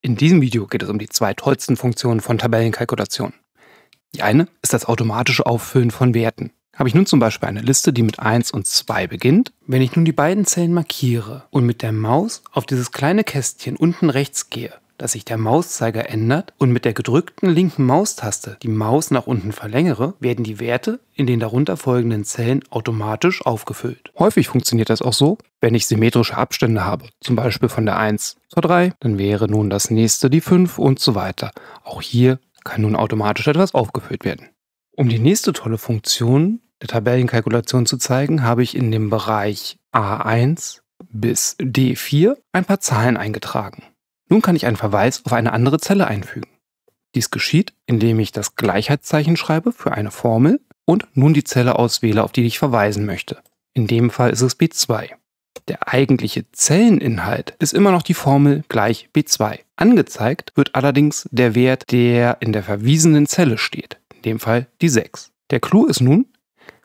In diesem Video geht es um die zwei tollsten Funktionen von Tabellenkalkulation. Die eine ist das automatische Auffüllen von Werten. Habe ich nun zum Beispiel eine Liste, die mit 1 und 2 beginnt. Wenn ich nun die beiden Zellen markiere und mit der Maus auf dieses kleine Kästchen unten rechts gehe, dass sich der Mauszeiger ändert und mit der gedrückten linken Maustaste die Maus nach unten verlängere, werden die Werte in den darunter folgenden Zellen automatisch aufgefüllt. Häufig funktioniert das auch so, wenn ich symmetrische Abstände habe, zum Beispiel von der 1 zur 3, dann wäre nun das nächste die 5 und so weiter. Auch hier kann nun automatisch etwas aufgefüllt werden. Um die nächste tolle Funktion der Tabellenkalkulation zu zeigen, habe ich in dem Bereich A1 bis D4 ein paar Zahlen eingetragen. Nun kann ich einen Verweis auf eine andere Zelle einfügen. Dies geschieht, indem ich das Gleichheitszeichen schreibe für eine Formel und nun die Zelle auswähle, auf die ich verweisen möchte. In dem Fall ist es B2. Der eigentliche Zelleninhalt ist immer noch die Formel gleich B2. Angezeigt wird allerdings der Wert, der in der verwiesenen Zelle steht, in dem Fall die 6. Der Clou ist nun,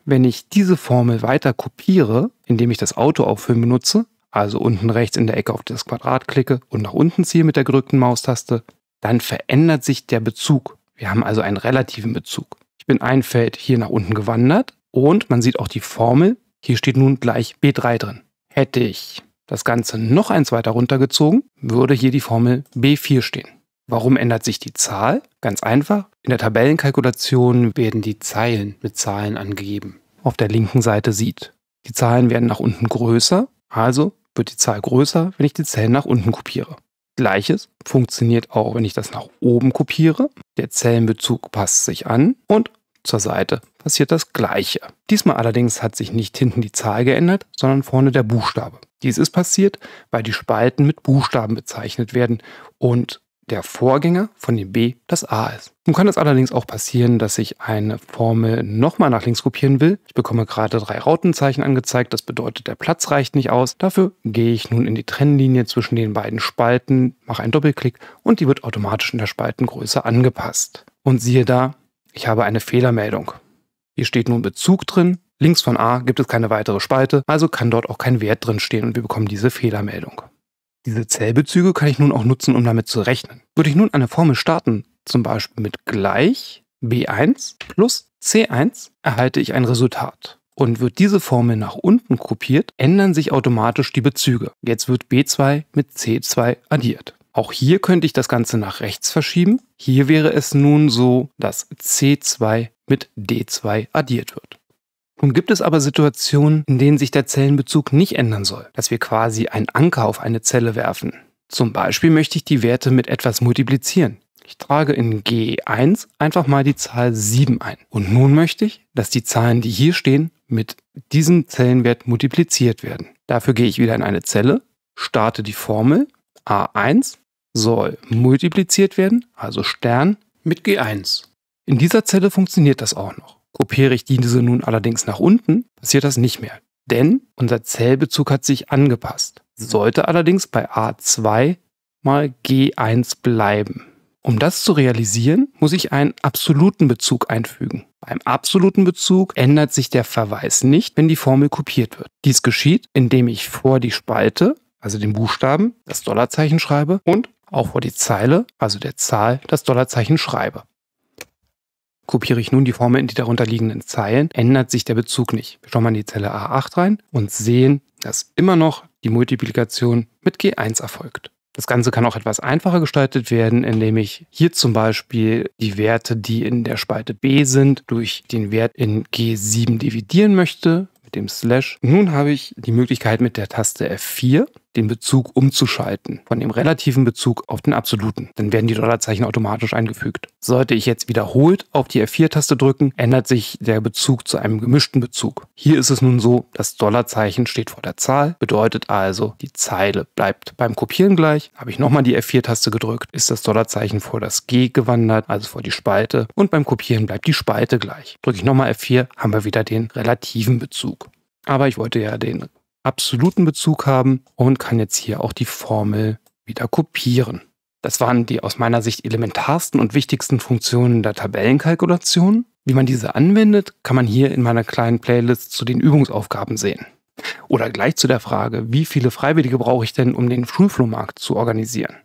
wenn ich diese Formel weiter kopiere, indem ich das Autoauffüllen benutze, also unten rechts in der Ecke auf das Quadrat klicke und nach unten ziehe mit der gerückten Maustaste, dann verändert sich der Bezug. Wir haben also einen relativen Bezug. Ich bin ein Feld hier nach unten gewandert und man sieht auch die Formel. Hier steht nun gleich B3 drin. Hätte ich das Ganze noch eins weiter runtergezogen, würde hier die Formel B4 stehen. Warum ändert sich die Zahl? Ganz einfach. In der Tabellenkalkulation werden die Zeilen mit Zahlen angegeben. Auf der linken Seite sieht. Die Zahlen werden nach unten größer, also wird die Zahl größer, wenn ich die Zellen nach unten kopiere. Gleiches funktioniert auch, wenn ich das nach oben kopiere. Der Zellenbezug passt sich an und zur Seite passiert das Gleiche. Diesmal allerdings hat sich nicht hinten die Zahl geändert, sondern vorne der Buchstabe. Dies ist passiert, weil die Spalten mit Buchstaben bezeichnet werden und der Vorgänger von dem B das A ist. Nun kann es allerdings auch passieren, dass ich eine Formel nochmal nach links kopieren will. Ich bekomme gerade drei Rautenzeichen angezeigt, das bedeutet, der Platz reicht nicht aus. Dafür gehe ich nun in die Trennlinie zwischen den beiden Spalten, mache einen Doppelklick und die wird automatisch in der Spaltengröße angepasst. Und siehe da, ich habe eine Fehlermeldung. Hier steht nun Bezug drin. Links von A gibt es keine weitere Spalte, also kann dort auch kein Wert drin stehen und wir bekommen diese Fehlermeldung. Diese Zellbezüge kann ich nun auch nutzen, um damit zu rechnen. Würde ich nun eine Formel starten, zum Beispiel mit gleich b1 plus c1, erhalte ich ein Resultat. Und wird diese Formel nach unten kopiert, ändern sich automatisch die Bezüge. Jetzt wird b2 mit c2 addiert. Auch hier könnte ich das Ganze nach rechts verschieben. Hier wäre es nun so, dass c2 mit d2 addiert wird. Nun gibt es aber Situationen, in denen sich der Zellenbezug nicht ändern soll, dass wir quasi einen Anker auf eine Zelle werfen. Zum Beispiel möchte ich die Werte mit etwas multiplizieren. Ich trage in G1 einfach mal die Zahl 7 ein. Und nun möchte ich, dass die Zahlen, die hier stehen, mit diesem Zellenwert multipliziert werden. Dafür gehe ich wieder in eine Zelle, starte die Formel A1 soll multipliziert werden, also Stern, mit G1. In dieser Zelle funktioniert das auch noch. Kopiere ich diese nun allerdings nach unten, passiert das nicht mehr. Denn unser Zellbezug hat sich angepasst. Sollte allerdings bei A2 mal G1 bleiben. Um das zu realisieren, muss ich einen absoluten Bezug einfügen. Beim absoluten Bezug ändert sich der Verweis nicht, wenn die Formel kopiert wird. Dies geschieht, indem ich vor die Spalte, also den Buchstaben, das Dollarzeichen schreibe und auch vor die Zeile, also der Zahl, das Dollarzeichen schreibe. Kopiere ich nun die Formel in die darunterliegenden Zeilen, ändert sich der Bezug nicht. Wir schauen mal in die Zelle A8 rein und sehen, dass immer noch die Multiplikation mit G1 erfolgt. Das Ganze kann auch etwas einfacher gestaltet werden, indem ich hier zum Beispiel die Werte, die in der Spalte B sind, durch den Wert in G7 dividieren möchte mit dem Slash. Nun habe ich die Möglichkeit mit der Taste F4 den Bezug umzuschalten, von dem relativen Bezug auf den absoluten. Dann werden die Dollarzeichen automatisch eingefügt. Sollte ich jetzt wiederholt auf die F4-Taste drücken, ändert sich der Bezug zu einem gemischten Bezug. Hier ist es nun so, das Dollarzeichen steht vor der Zahl, bedeutet also, die Zeile bleibt beim Kopieren gleich. Habe ich nochmal die F4-Taste gedrückt, ist das Dollarzeichen vor das G gewandert, also vor die Spalte und beim Kopieren bleibt die Spalte gleich. Drücke ich nochmal F4, haben wir wieder den relativen Bezug. Aber ich wollte ja den absoluten Bezug haben und kann jetzt hier auch die Formel wieder kopieren. Das waren die aus meiner Sicht elementarsten und wichtigsten Funktionen der Tabellenkalkulation. Wie man diese anwendet, kann man hier in meiner kleinen Playlist zu den Übungsaufgaben sehen. Oder gleich zu der Frage, wie viele Freiwillige brauche ich denn, um den Schulflohmarkt zu organisieren?